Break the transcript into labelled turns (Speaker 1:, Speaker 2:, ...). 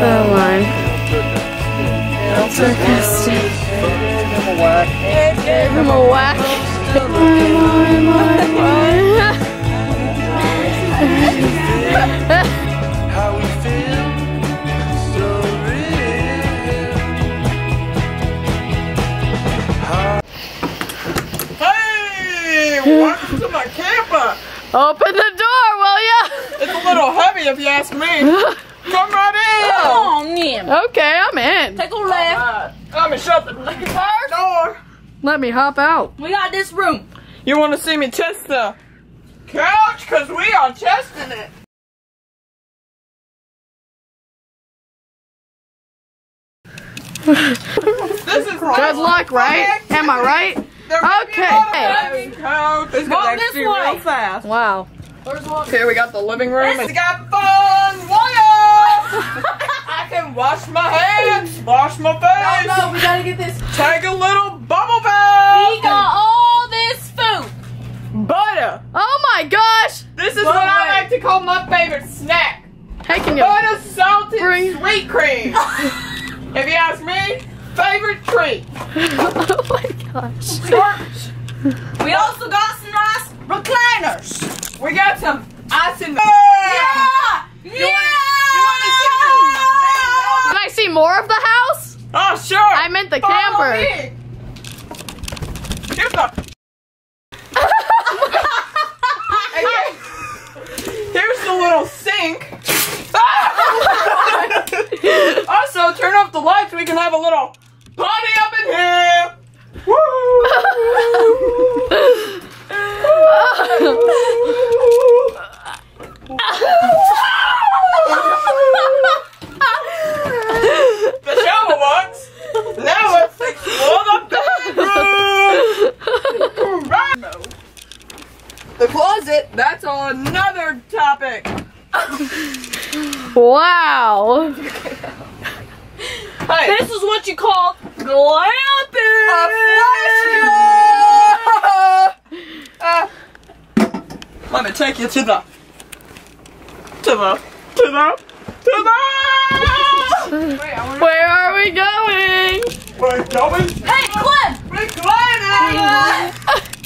Speaker 1: Oh. Sarcastic. Him a whack.
Speaker 2: How we feel, so real.
Speaker 3: Hey, welcome to my camper.
Speaker 1: Open the door, will ya?
Speaker 3: It's a little heavy if you ask me. Come right in.
Speaker 4: Come on in.
Speaker 1: Okay, I'm in.
Speaker 4: Take a left.
Speaker 3: Uh, I'm gonna shut the door.
Speaker 1: Let me hop out.
Speaker 4: We got this room.
Speaker 3: You want to see me test the couch? Cause we are testing it. this is
Speaker 1: Good luck, right? Am I right? Okay.
Speaker 3: Couch. This
Speaker 4: Go
Speaker 3: goes
Speaker 4: this way.
Speaker 3: real fast.
Speaker 1: Wow.
Speaker 3: Okay, we got the living room. It's got fun water. I can wash my hands, wash my face,
Speaker 4: No, no, we gotta get this.
Speaker 3: take a little bubble bath.
Speaker 4: We got all this food.
Speaker 3: butter.
Speaker 1: Oh my gosh!
Speaker 3: This is
Speaker 4: But
Speaker 3: what I like to call my favorite snack.
Speaker 1: Hey, can you?
Speaker 3: Butter salted
Speaker 1: Bring-
Speaker 3: sweet cream. if you ask me, favorite treat.
Speaker 1: oh my gosh.
Speaker 4: We also got some nice recliners.
Speaker 3: We got some ice in the.
Speaker 4: Yeah! Yeah!
Speaker 1: Can I see more of the house?
Speaker 3: Oh sure.
Speaker 1: I meant the
Speaker 3: Follow
Speaker 1: camper.
Speaker 3: me. Here's the. Here's the little sink. also, turn off the lights. We can have a little party up in here. The closet. That's another topic.
Speaker 1: Wow.
Speaker 3: Hey.
Speaker 4: This is what you call glamping.
Speaker 3: Uh, let me take you to the to the to the to the Wait,
Speaker 1: Where are we going?
Speaker 3: We're going
Speaker 4: Hey, Clem!
Speaker 3: reclining